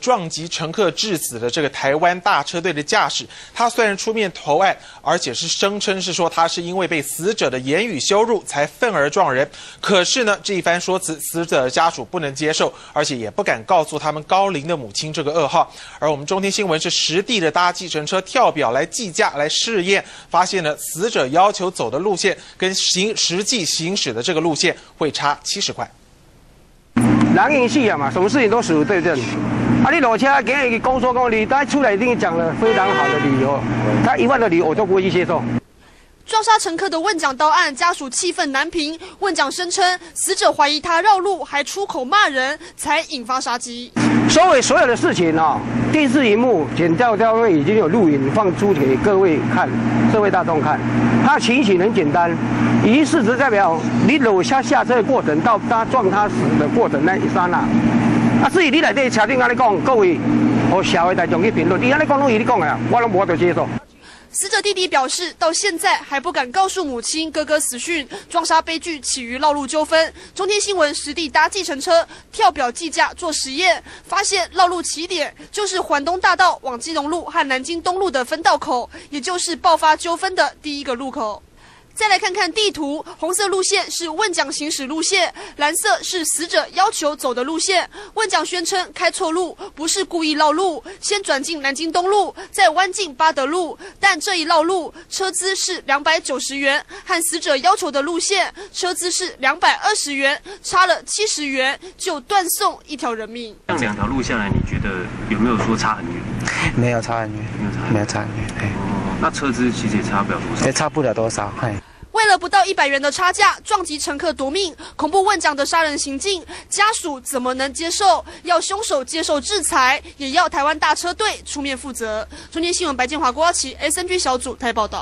撞击乘客致死的这个台湾大车队的驾驶，他虽然出面投案，而且是声称是说他是因为被死者的言语羞辱才愤而撞人，可是呢这一番说辞，死者的家属不能接受，而且也不敢告诉他们高龄的母亲这个噩耗。而我们中天新闻是实地的搭计程车跳表来计价来试验，发现呢死者要求走的路线跟行实际行驶的这个路线会差七十块。狼人戏啊嘛，什么事情都死对阵。啊，你落车给人公说公理，他出来一定讲了非常好的理由，他一万的理由我都不会去接受。撞杀乘客的问讲到案，家属气愤难平。问讲声称，死者怀疑他绕路，还出口骂人，才引发杀机。所有所有的事情哦，电视荧幕、剪掉单位已经有录影放出给各位看，社会大众看。他情形很简单，以事实代表你楼下下车的过程到他撞他死的过程那一刹那。死者弟弟表示，到现在还不敢告诉母亲哥哥死讯。撞杀悲剧起于绕路纠纷。中天新闻实地搭计程车跳表计价做实验，发现绕路起点就是环东大道往基隆路和南京东路的分道口，也就是爆发纠纷的第一个路口。再来看看地图，红色路线是问讲行驶路线，蓝色是死者要求走的路线。问讲宣称开错路，不是故意绕路，先转进南京东路，再弯进八德路。但这一绕路车资是两百九十元，和死者要求的路线车资是两百二十元，差了七十元就断送一条人命。这两条路下来，你觉得有没有说差很远？没有差很远，没有差，很远。那车资其实也差不了多少，也差不了多少。为了不到一百元的差价撞击乘客夺命，恐怖问讲的杀人行径，家属怎么能接受？要凶手接受制裁，也要台湾大车队出面负责。中天新闻白建华、郭耀琪，SNG 小组台报道。